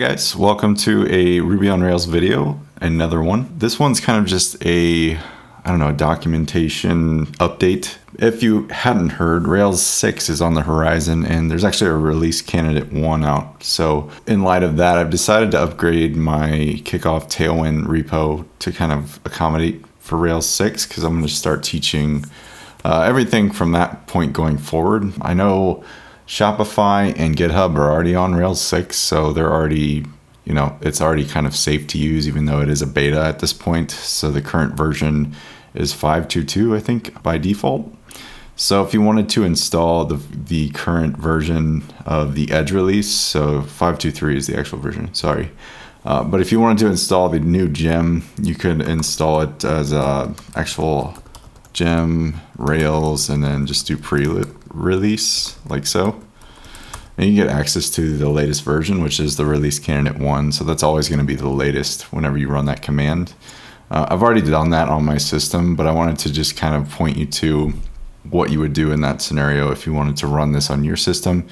guys, welcome to a Ruby on Rails video, another one. This one's kind of just a, I don't know, a documentation update. If you hadn't heard, Rails 6 is on the horizon and there's actually a release candidate 1 out. So in light of that, I've decided to upgrade my kickoff Tailwind repo to kind of accommodate for Rails 6 because I'm going to start teaching uh, everything from that point going forward. I know Shopify and GitHub are already on Rails 6, so they're already, you know, it's already kind of safe to use, even though it is a beta at this point. So the current version is 5.2.2, I think, by default. So if you wanted to install the, the current version of the Edge release, so 5.2.3 is the actual version, sorry. Uh, but if you wanted to install the new gem, you could install it as a actual gem rails and then just do pre-release like so. And you get access to the latest version which is the release candidate one. So that's always going to be the latest whenever you run that command. Uh, i've already done that on my system but i wanted to just kind of point you to what you would do in that scenario if you wanted to run this on your system.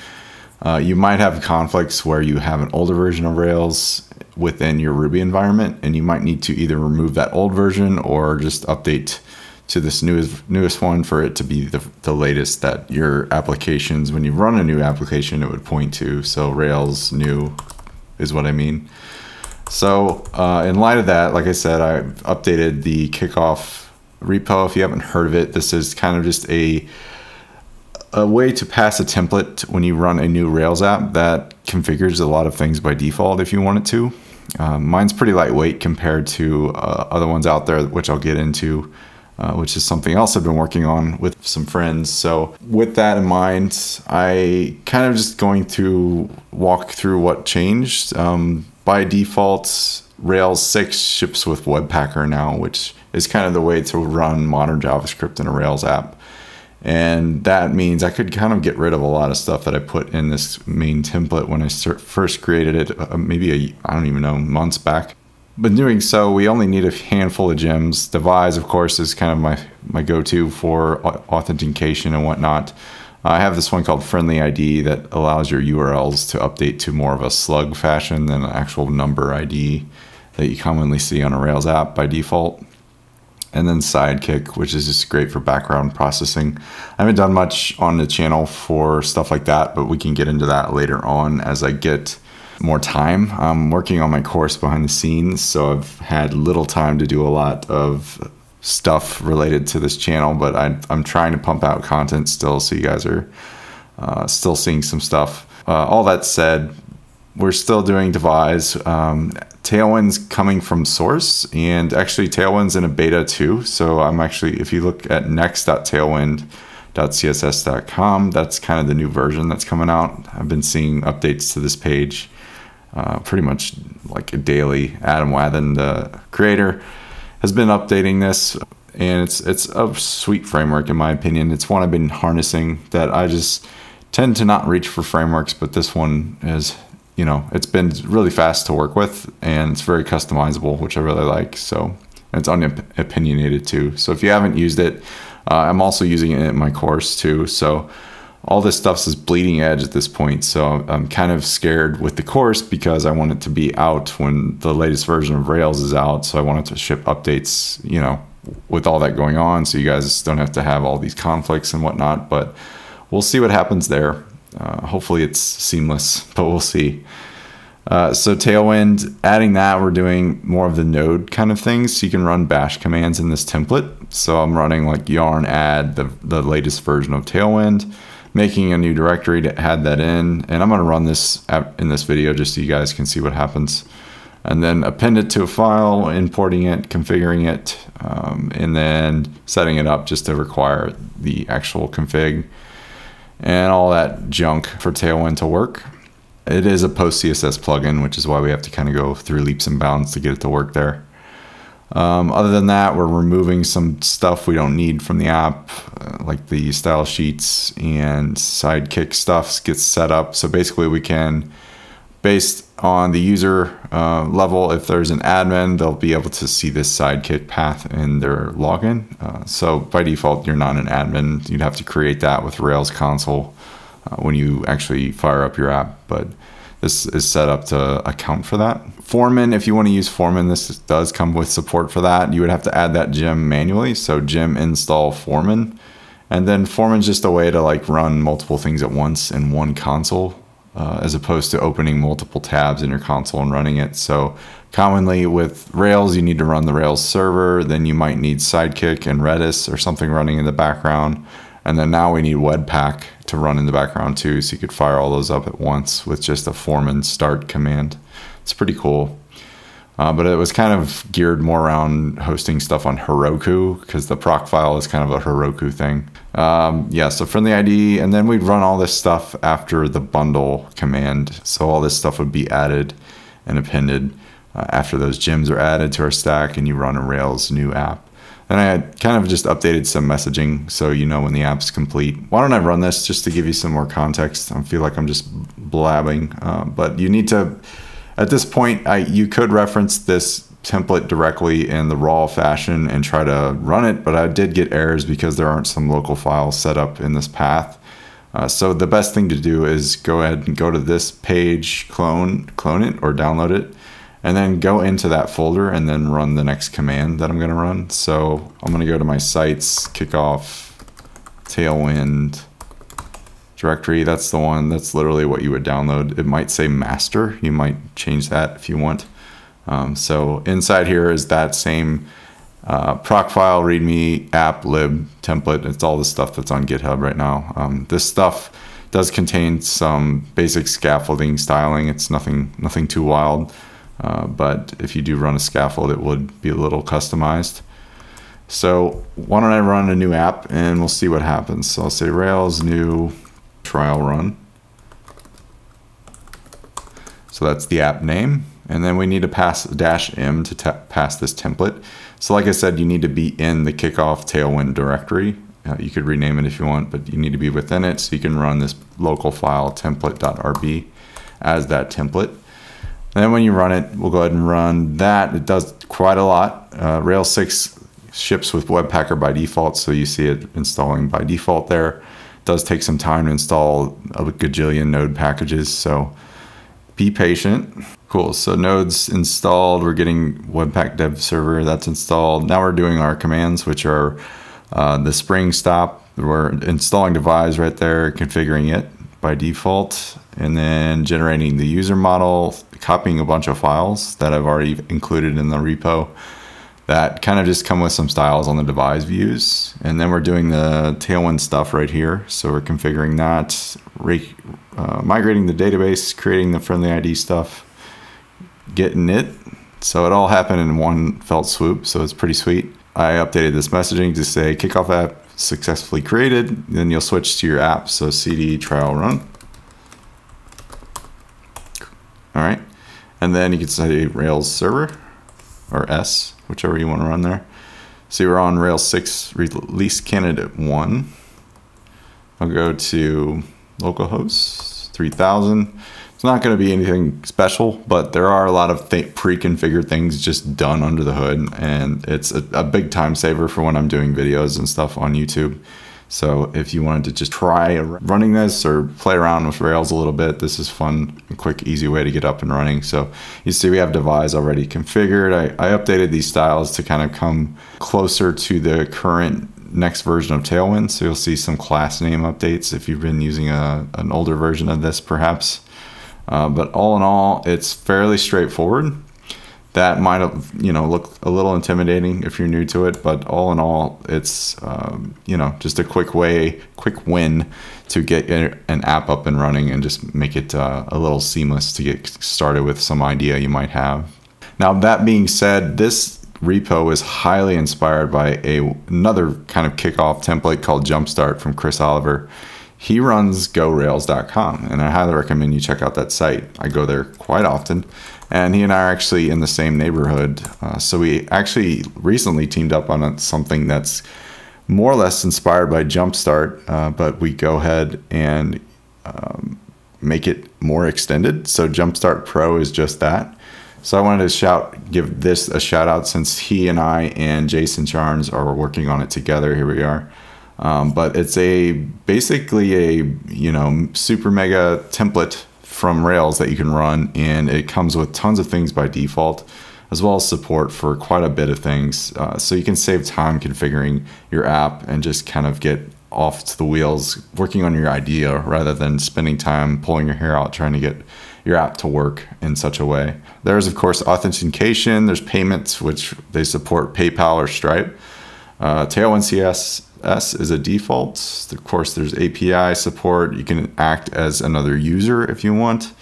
Uh, you might have conflicts where you have an older version of rails within your ruby environment and you might need to either remove that old version or just update to this newest newest one for it to be the, the latest that your applications when you run a new application it would point to. So rails new is what i mean. So uh, in light of that like i said i updated the kickoff repo. If you haven't heard of it this is kind of just a a way to pass a template when you run a new rails app that configures a lot of things by default if you want it to. Um, mine's pretty lightweight compared to uh, other ones out there which i'll get into uh, which is something else I've been working on with some friends. So, with that in mind, I kind of just going to walk through what changed. Um, by default, Rails 6 ships with Webpacker now, which is kind of the way to run modern JavaScript in a Rails app. And that means I could kind of get rid of a lot of stuff that I put in this main template when I first created it, uh, maybe I don't even know, months back but doing so, we only need a handful of gems. Devise, of course, is kind of my, my go-to for authentication and whatnot. I have this one called Friendly ID that allows your URLs to update to more of a slug fashion than an actual number ID that you commonly see on a Rails app by default. And then Sidekiq, which is just great for background processing. I haven't done much on the channel for stuff like that, but we can get into that later on as I get more time. I'm working on my course behind the scenes, so I've had little time to do a lot of stuff related to this channel, but I, am trying to pump out content still, so you guys are uh, still seeing some stuff. Uh, all that said, we're still doing devise. Um, Tailwind's coming from source, and actually Tailwind's in a beta too. So I'm actually, if you look at next.tailwindcss.com, that's kind of the new version that's coming out. I've been seeing updates to this page uh, pretty much like a daily. Adam Wathan, the creator, has been updating this, and it's it's a sweet framework in my opinion. It's one I've been harnessing that I just tend to not reach for frameworks, but this one is you know it's been really fast to work with and it's very customizable, which I really like. So it's unopinionated too. So if you haven't used it, uh, I'm also using it in my course too. So all this stuff is bleeding edge at this point. So I'm kind of scared with the course because I want it to be out when the latest version of Rails is out. So I wanted to ship updates, you know, with all that going on. So you guys don't have to have all these conflicts and whatnot. But we'll see what happens there. Uh, hopefully it's seamless, but we'll see. Uh, so Tailwind, adding that, we're doing more of the node kind of things. So you can run bash commands in this template. So I'm running like yarn add the, the latest version of Tailwind making a new directory to add that in. And I'm going to run this in this video just so you guys can see what happens. And then append it to a file, importing it, configuring it, um, and then setting it up just to require the actual config and all that junk for Tailwind to work. It is a post CSS plugin, which is why we have to kind of go through leaps and bounds to get it to work there. Um, other than that, we're removing some stuff we don't need from the app, uh, like the style sheets and sidekiq stuff gets set up. So basically, we can, based on the user uh, level, if there's an admin, they'll be able to see this sidekiq path in their login. Uh, so by default, you're not an admin. You'd have to create that with Rails console uh, when you actually fire up your app. But this is set up to account for that. Foreman, if you want to use Foreman, this does come with support for that. You would have to add that gem manually. So gem install Foreman. And then Foreman's just a way to like run multiple things at once in one console, uh, as opposed to opening multiple tabs in your console and running it. So commonly with Rails, you need to run the Rails server. Then you might need Sidekiq and Redis or something running in the background. And then now we need Webpack to run in the background too, so you could fire all those up at once with just a foreman start command. It's pretty cool. Uh, but it was kind of geared more around hosting stuff on Heroku because the Procfile is kind of a Heroku thing. Um, yeah, so the ID, and then we'd run all this stuff after the bundle command. So all this stuff would be added and appended uh, after those gems are added to our stack, and you run a Rails new app. And I kind of just updated some messaging so you know when the app's complete. Why don't I run this just to give you some more context? I feel like I'm just blabbing, uh, but you need to, at this point, I, you could reference this template directly in the raw fashion and try to run it, but I did get errors because there aren't some local files set up in this path. Uh, so the best thing to do is go ahead and go to this page, clone, clone it or download it and then go into that folder and then run the next command that I'm going to run. So I'm going to go to my sites, kickoff, tailwind directory. That's the one, that's literally what you would download. It might say master. You might change that if you want. Um, so inside here is that same uh, Procfile, README, app, lib, template. It's all the stuff that's on GitHub right now. Um, this stuff does contain some basic scaffolding styling. It's nothing, nothing too wild. Uh, but if you do run a scaffold, it would be a little customized. So why don't I run a new app and we'll see what happens. So I'll say Rails new trial run. So that's the app name. And then we need to pass dash m to pass this template. So like I said, you need to be in the kickoff tailwind directory. Uh, you could rename it if you want, but you need to be within it so you can run this local file template.rb as that template. And then when you run it, we'll go ahead and run that. It does quite a lot. Uh, Rails 6 ships with Webpacker by default, so you see it installing by default there. It does take some time to install a gajillion node packages, so be patient. Cool, so nodes installed. We're getting Webpack dev server, that's installed. Now we're doing our commands, which are uh, the spring stop. We're installing Devise right there, configuring it by default, and then generating the user model, copying a bunch of files that I've already included in the repo that kind of just come with some styles on the Devise views. And then we're doing the Tailwind stuff right here. So we're configuring that, uh, migrating the database, creating the friendly ID stuff, getting it. So it all happened in one felt swoop. So it's pretty sweet. I updated this messaging to say kickoff app successfully created. Then you'll switch to your app. So cd trial run. All right. And then you can say Rails server or S, whichever you want to run there. So we're on Rails 6 release candidate 1. I'll go to localhost 3000. It's not going to be anything special, but there are a lot of th pre-configured things just done under the hood, and it's a, a big time saver for when I'm doing videos and stuff on YouTube. So if you wanted to just try running this or play around with Rails a little bit, this is fun, quick, easy way to get up and running. So you see we have Devise already configured. I, I updated these styles to kind of come closer to the current next version of Tailwind. So you'll see some class name updates if you've been using a, an older version of this perhaps. Uh, but all in all, it's fairly straightforward that might have you know look a little intimidating if you're new to it but all in all it's um, you know just a quick way quick win to get an app up and running and just make it uh, a little seamless to get started with some idea you might have. Now that being said this repo is highly inspired by a another kind of kickoff template called jumpstart from chris oliver. He runs gorails.com and i highly recommend you check out that site. I go there quite often and he and I are actually in the same neighborhood. Uh, so we actually recently teamed up on something that's more or less inspired by Jumpstart, uh, but we go ahead and um, make it more extended. So Jumpstart Pro is just that. So I wanted to shout, give this a shout out since he and I and Jason Charnes are working on it together. Here we are. Um, but it's a basically a you know super mega template from Rails that you can run, and it comes with tons of things by default, as well as support for quite a bit of things. Uh, so you can save time configuring your app and just kind of get off to the wheels working on your idea rather than spending time pulling your hair out trying to get your app to work in such a way. There's, of course, authentication, there's payments, which they support PayPal or Stripe. Uh, Tailwind CSS is a default. Of course, there's API support. You can act as another user if you want.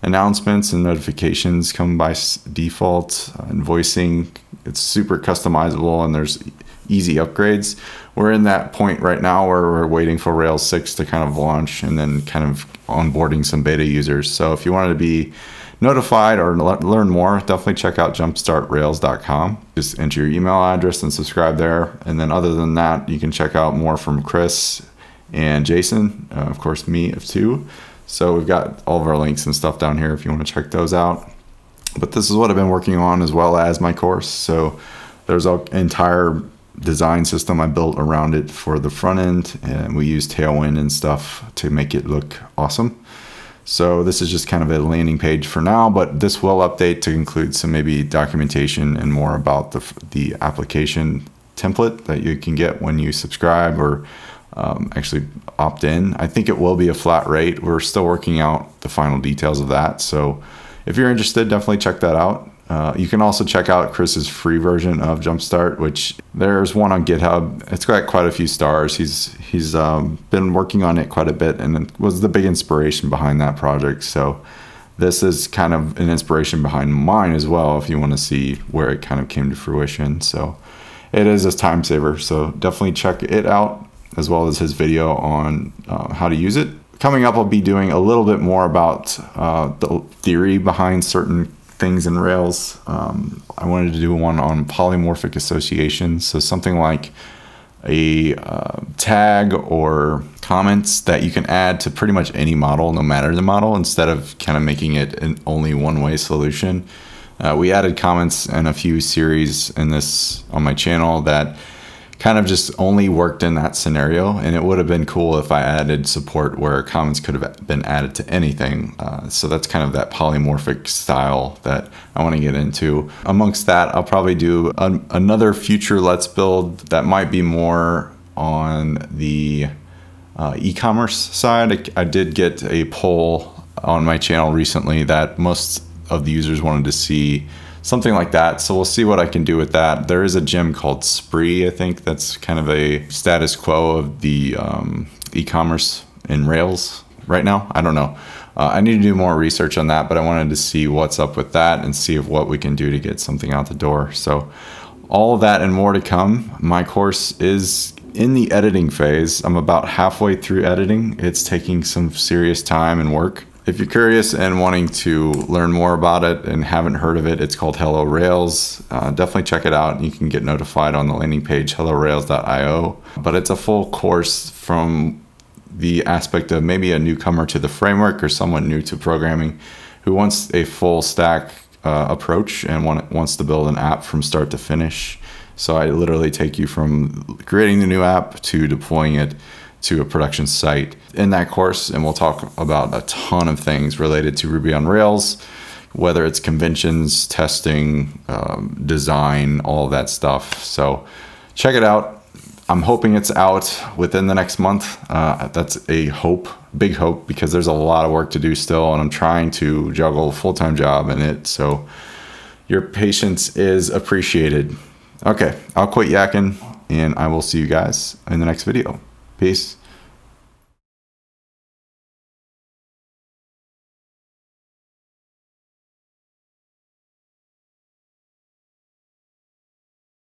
Announcements and notifications come by default. Uh, invoicing, it's super customizable and there's easy upgrades. We're in that point right now where we're waiting for Rails 6 to kind of launch and then kind of onboarding some beta users. So if you wanted to be notified or learn more, definitely check out jumpstartrails.com. Just enter your email address and subscribe there. And then other than that, you can check out more from Chris and Jason, uh, of course, me of two. So we've got all of our links and stuff down here if you want to check those out. But this is what I've been working on as well as my course. So there's an entire design system I built around it for the front end, and we use Tailwind and stuff to make it look awesome. So this is just kind of a landing page for now, but this will update to include some maybe documentation and more about the, the application template that you can get when you subscribe or um, actually opt in. I think it will be a flat rate. We're still working out the final details of that. So if you're interested, definitely check that out. Uh, you can also check out Chris's free version of Jumpstart, which there's one on GitHub. It's got quite a few stars. He's he's um, been working on it quite a bit, and it was the big inspiration behind that project. So this is kind of an inspiration behind mine as well. If you want to see where it kind of came to fruition, so it is a time saver. So definitely check it out, as well as his video on uh, how to use it. Coming up, I'll be doing a little bit more about uh, the theory behind certain things in Rails. Um, I wanted to do one on polymorphic associations. So something like a uh, tag or comments that you can add to pretty much any model, no matter the model, instead of kind of making it an only one way solution. Uh, we added comments and a few series in this on my channel that kind of just only worked in that scenario. And it would have been cool if I added support where comments could have been added to anything. Uh, so that's kind of that polymorphic style that I want to get into. Amongst that, I'll probably do an, another future Let's Build that might be more on the uh, e-commerce side. I, I did get a poll on my channel recently that most of the users wanted to see something like that. So we'll see what I can do with that. There is a gem called Spree, I think that's kind of a status quo of the um, e-commerce in Rails right now. I don't know. Uh, I need to do more research on that, but I wanted to see what's up with that and see if what we can do to get something out the door. So all of that and more to come. My course is in the editing phase. I'm about halfway through editing. It's taking some serious time and work. If you're curious and wanting to learn more about it and haven't heard of it, it's called Hello Rails. Uh, definitely check it out. You can get notified on the landing page hellorails.io. But it's a full course from the aspect of maybe a newcomer to the framework or someone new to programming who wants a full stack uh, approach and want, wants to build an app from start to finish. So I literally take you from creating the new app to deploying it to a production site in that course. And we'll talk about a ton of things related to Ruby on Rails, whether it's conventions, testing, um, design, all that stuff. So check it out. I'm hoping it's out within the next month. Uh, that's a hope, big hope, because there's a lot of work to do still, and I'm trying to juggle a full time job in it. So your patience is appreciated. Okay, I'll quit yakking, and I will see you guys in the next video. Peace.